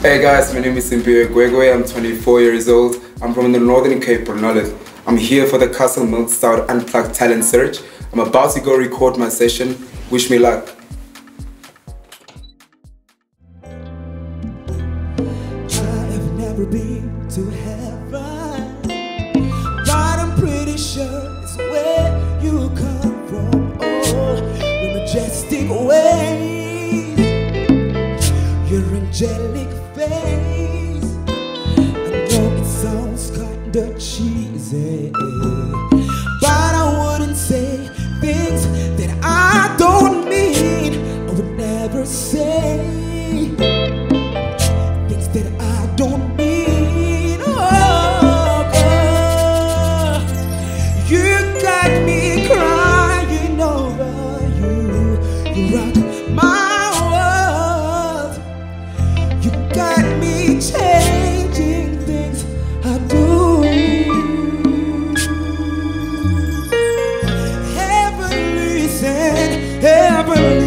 Hey guys, my name is Simpiwe Gwegwe. I'm 24 years old. I'm from the Northern Cape, North. I'm here for the Castle Milk Stout Unplugged Talent Search. I'm about to go record my session. Wish me luck. I've never been to heaven, majestic ways, your angelic face. I know it sounds kinda cheesy, but I wouldn't say things that I don't mean. I would never say things that I don't mean. Oh, girl, you rock my world. You got me changing things I do. Heavenly heavenly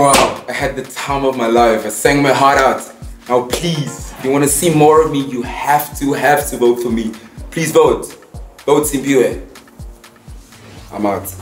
wow, I had the time of my life. I sang my heart out. Now please, if you want to see more of me, you have to, have to vote for me. Please vote. Vote Simpiwe. I'm out.